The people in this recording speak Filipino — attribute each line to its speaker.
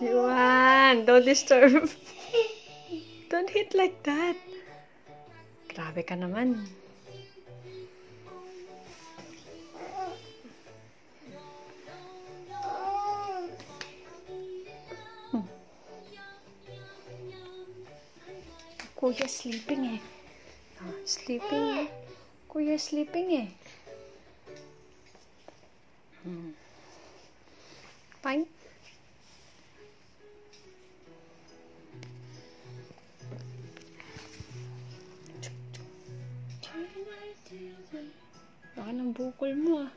Speaker 1: Yuan, don't disturb. Don't hit like that. Grabe ka naman. Hmm. Kuya sleeping eh. Ah, sleeping eh. Kuya sleeping eh. Hmm. Fine. Baka ng bukol mo ah.